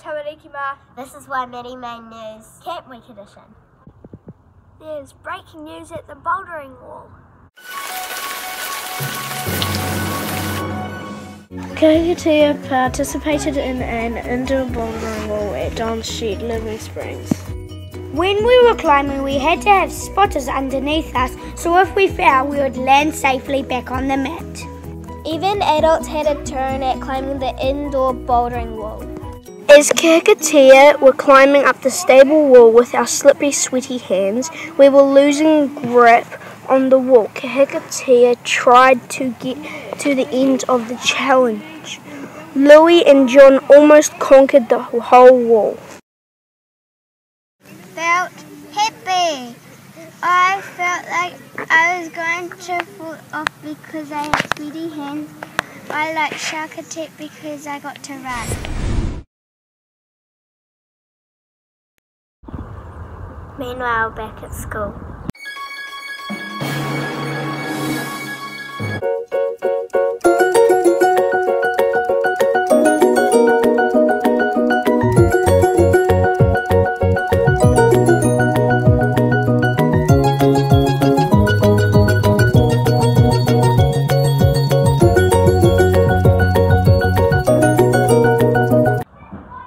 ora. This is why Maddie Main News Camp Week Edition. There's breaking news at the bouldering wall. Kahikatea participated in an indoor bouldering wall at Don Street, Living Springs. When we were climbing, we had to have spotters underneath us, so if we fell, we would land safely back on the mat. Even adults had a turn at climbing the indoor bouldering wall. As Kahikatea were climbing up the stable wall with our slippery, sweaty hands, we were losing grip on the wall. Kahikatea tried to get to the end of the challenge. Louis and John almost conquered the whole wall. Felt happy. I felt like I was going to fall off because I had sweaty hands. I like shark attack because I got to run. Meanwhile, back at school.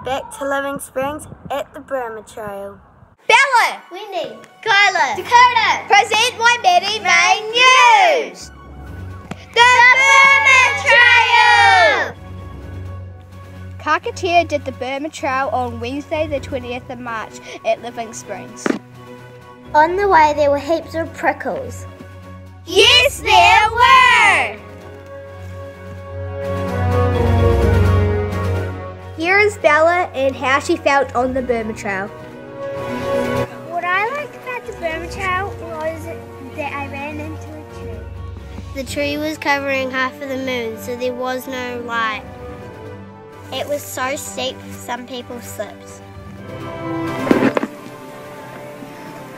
Back to Living Springs at the Burma Trail. Bella! Wendy. Kyla! Dakota! Present my Betty Main News! The Burma Trail! Kahikatea did the Burma Trail on Wednesday, the 20th of March at Living Springs. On the way, there were heaps of prickles. Yes, there were! Here is Bella and how she felt on the Burma Trail. What I the Burma was that I ran into a tree. The tree was covering half of the moon, so there was no light. It was so steep, some people slipped.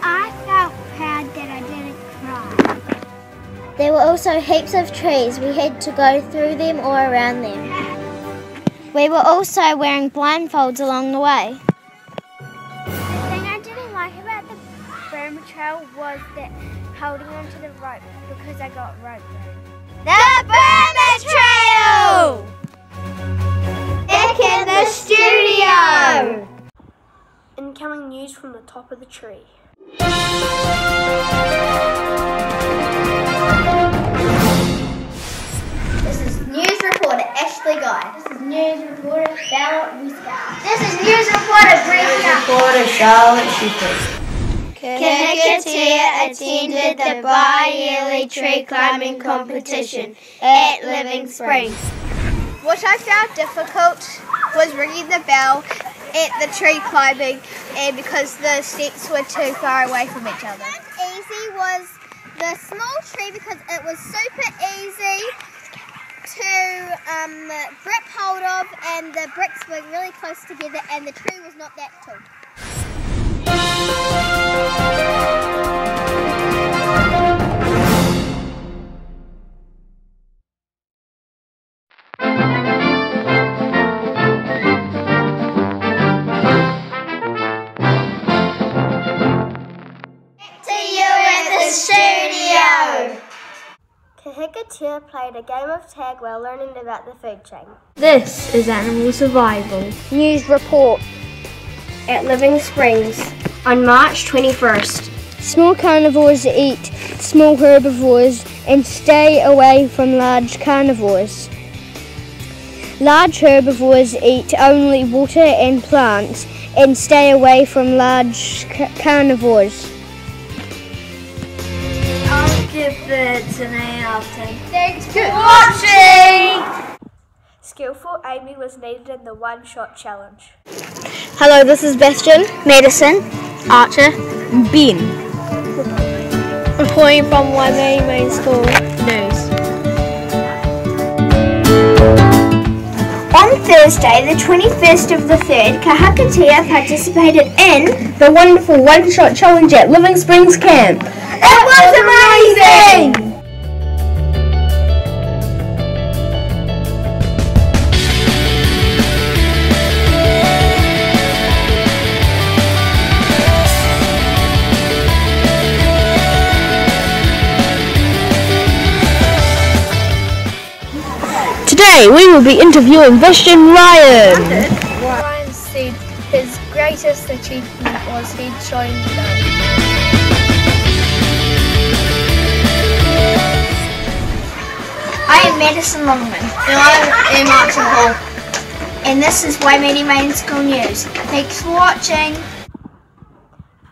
I felt proud that I didn't cry. There were also heaps of trees. We had to go through them or around them. We were also wearing blindfolds along the way. Was that holding onto the rope because I got rope burn. The Burma Trail! Back in the studio! Incoming news from the top of the tree. This is news reporter Ashley Guy. This is news reporter Bella Wiska. This is news reporter Bria. Reporter Charlotte Shippers. Kahikatea attended the bi-yearly tree climbing competition at Living Springs. What I found difficult was ringing the bell at the tree climbing and because the steps were too far away from each other. Easy was the small tree because it was super easy to um, grip hold of and the bricks were really close together and the tree was not that tall. Studio. Kahikatea played a game of tag while learning about the food chain. This is animal survival. News report. At Living Springs on March 21st. Small carnivores eat small herbivores and stay away from large carnivores. Large herbivores eat only water and plants and stay away from large ca- carnivores. I'll give birds an 8 out of 10. Thanks for watching. Skillful Amy was needed in the one shot challenge. Hello, this is Bastion, Madison, Archer, Ben. Reporting from Waimea Main School News. On Thursday, the 21st of the 3rd, Kahikatea participated in the wonderful one shot challenge at Living Springs Camp. It was amazing! Today we will be interviewing Vision Ryan. Ryan said his greatest achievement was he joined them. I am Madison Longman. And I'm Em Martin Hall. And this is Waimea Main School News. Thanks for watching.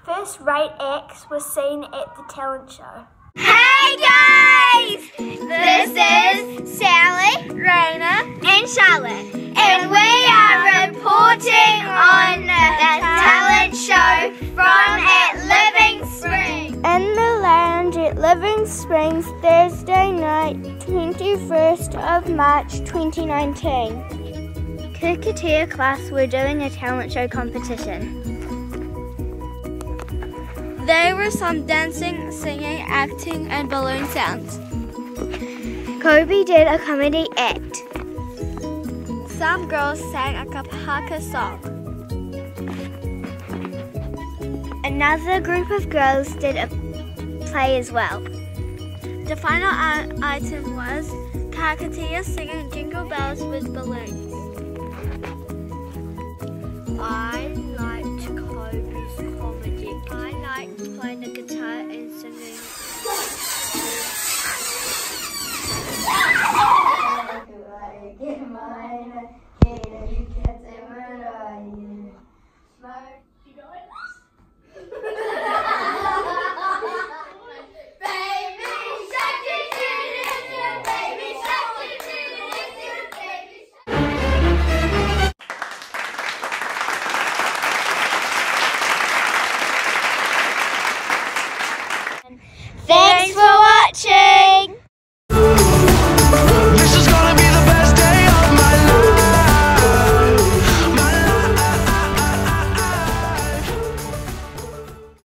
First rate acts were seen at the talent show. Hey guys! This is Sally, Raina, and Charlotte. Of March 2019. Kahikatea class were doing a talent show competition. There were some dancing, singing, acting, and balloon sounds. Kobe did a comedy act. Some girls sang a kapahaka song. Another group of girls did a play as well. The final item was Kahikatea singing Jingle Bells with balloons. I liked Kobe's comedy. I liked playing the guitar and singing.